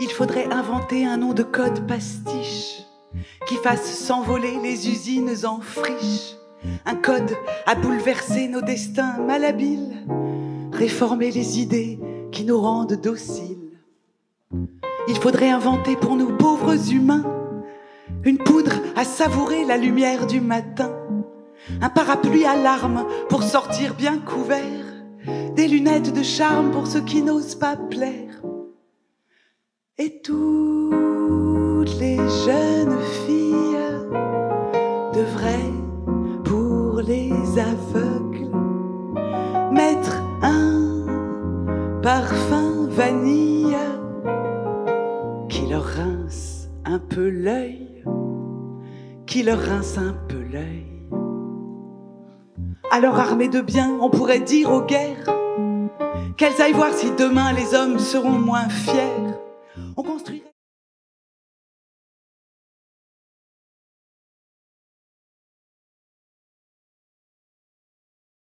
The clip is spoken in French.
Il faudrait inventer un nom de code pastiche qui fasse s'envoler les usines en friche. Un code à bouleverser nos destins malhabiles, réformer les idées qui nous rendent dociles. Il faudrait inventer pour nous pauvres humains une poudre à savourer la lumière du matin, un parapluie à larmes pour sortir bien couvert, des lunettes de charme pour ceux qui n'osent pas plaire. Et toutes les jeunes filles devraient, pour les aveugles, mettre un parfum vanille qui leur rince un peu l'œil, qui leur rince un peu l'œil. Alors armés de bien, on pourrait dire aux guerres qu'elles aillent voir si demain les hommes seront moins fiers. On construirait